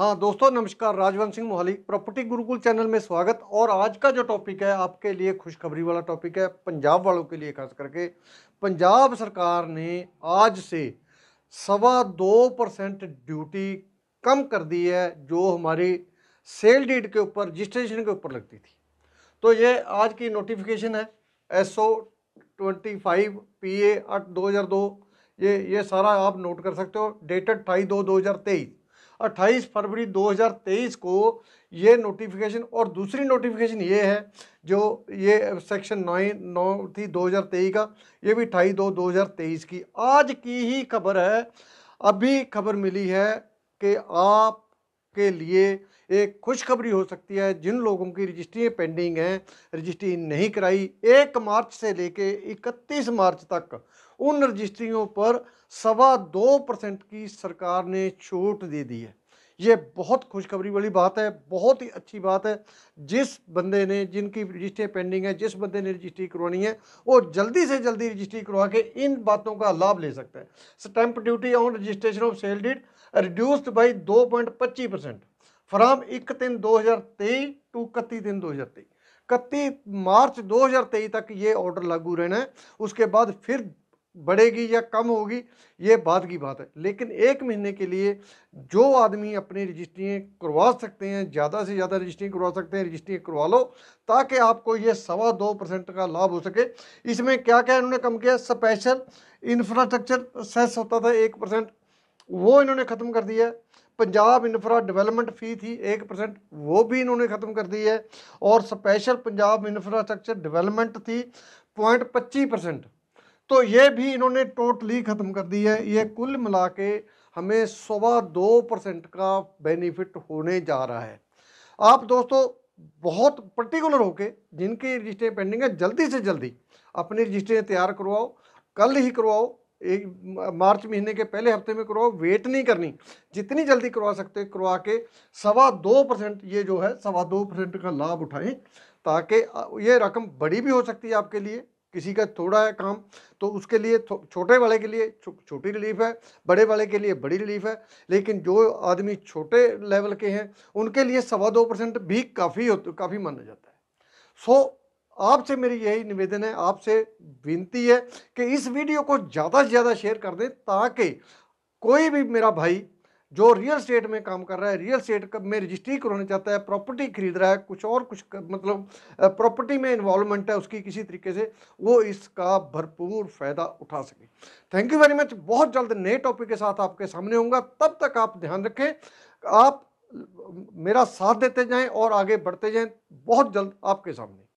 हाँ दोस्तों, नमस्कार। राजवंश सिंह मोहाली, प्रॉपर्टी गुरुकुल चैनल में स्वागत। और आज का जो टॉपिक है, आपके लिए खुशखबरी वाला टॉपिक है, पंजाब वालों के लिए, खास करके। पंजाब सरकार ने आज से सवा दो परसेंट ड्यूटी कम कर दी है, जो हमारी सेल डीड के ऊपर, रजिस्ट्रेशन के ऊपर लगती थी। तो ये आज की नोटिफिकेशन है S O twenty five, P A आठ दो हज़ार दो। ये ये सारा आप नोट कर सकते हो। डेटेड अट्ठाईस दो दो हज़ार तेईस। अट्ठाईस फरवरी 2023 को ये नोटिफिकेशन और दूसरी नोटिफिकेशन ये है, जो ये सेक्शन नाइन नौ थी 2023 का, ये भी अठाई दो 2023 की। आज की ही खबर है, अभी खबर मिली है कि आपके लिए एक खुशखबरी हो सकती है। जिन लोगों की रजिस्ट्री पेंडिंग हैं, रजिस्ट्री नहीं कराई, एक मार्च से लेके इकतीस मार्च तक उन रजिस्ट्रियों पर सवा दो परसेंट की सरकार ने छूट दे दी है। ये बहुत खुशखबरी वाली बात है, बहुत ही अच्छी बात है। जिस बंदे ने, जिनकी रजिस्ट्री पेंडिंग है, जिस बंदे ने रजिस्ट्री करवानी है, वो जल्दी से जल्दी रजिस्ट्री करवा के इन बातों का लाभ ले सकता है। Stamp duty on registration of sale deed, reduced by दो पॉइंट पच्ची परसेंट। फ्राम एक तीन दो हज़ार तेईस टू इकतीस दिन दो हज़ार तेईस। इकतीस मार्च दो हज़ार तेईस तक ये ऑर्डर लागू रहना है। उसके बाद फिर बढ़ेगी या कम होगी, ये बात की बात है। लेकिन एक महीने के लिए जो आदमी अपनी रजिस्ट्री करवा सकते हैं, ज़्यादा से ज़्यादा रजिस्ट्री करवा सकते हैं रजिस्ट्री करवा लो, ताकि आपको ये सवा दो परसेंट का लाभ हो सके। इसमें क्या क्या इन्होंने कम किया? स्पेशल इंफ्रास्ट्रक्चर सेस होता था एक परसेंट। वो इन्होंने ख़त्म कर दिया है। पंजाब इंफ्रा डेवलपमेंट फ़ी थी एक परसेंट, वो भी इन्होंने ख़त्म कर दी है। और स्पेशल पंजाब इंफ्रास्ट्रक्चर डेवलपमेंट थी पॉइंट पच्चीस परसेंट। तो ये भी इन्होंने टोटली ख़त्म कर दी है। ये कुल मिला के हमें सवा दो परसेंट का बेनिफिट होने जा रहा है। आप दोस्तों, बहुत पर्टिकुलर होके जिनकी रजिस्ट्री पेंडिंग है, जल्दी से जल्दी अपनी रजिस्ट्री तैयार करवाओ, कल ही करवाओ एक मार्च महीने के पहले हफ़्ते में करवाओ वेट नहीं करनी। जितनी जल्दी करवा सकते करवा के सवा दो परसेंट ये जो है सवा दो परसेंट का लाभ उठाएँ ताकि ये रकम बड़ी भी हो सकती है आपके लिए किसी का थोड़ा है काम तो उसके लिए छोटे वाले के लिए छो, छोटी रिलीफ है बड़े वाले के लिए बड़ी रिलीफ है लेकिन जो आदमी छोटे लेवल के हैं उनके लिए सवा दो परसेंट भी काफ़ी हो काफ़ी माना जाता है। सो आपसे मेरी यही निवेदन है आपसे विनती है कि इस वीडियो को ज़्यादा से ज़्यादा शेयर कर दें ताकि कोई भी मेरा भाई जो रियल स्टेट में काम कर रहा है रियल स्टेट में रजिस्ट्री करवाना चाहता है प्रॉपर्टी खरीद रहा है कुछ और कुछ कर, मतलब प्रॉपर्टी में इन्वॉल्वमेंट है उसकी किसी तरीके से वो इसका भरपूर फ़ायदा उठा सके। थैंक यू वेरी मच बहुत जल्द नए टॉपिक के साथ आपके सामने होंगे तब तक आप ध्यान रखें आप मेरा साथ देते जाएँ और आगे बढ़ते जाएँ। बहुत जल्द आपके सामने।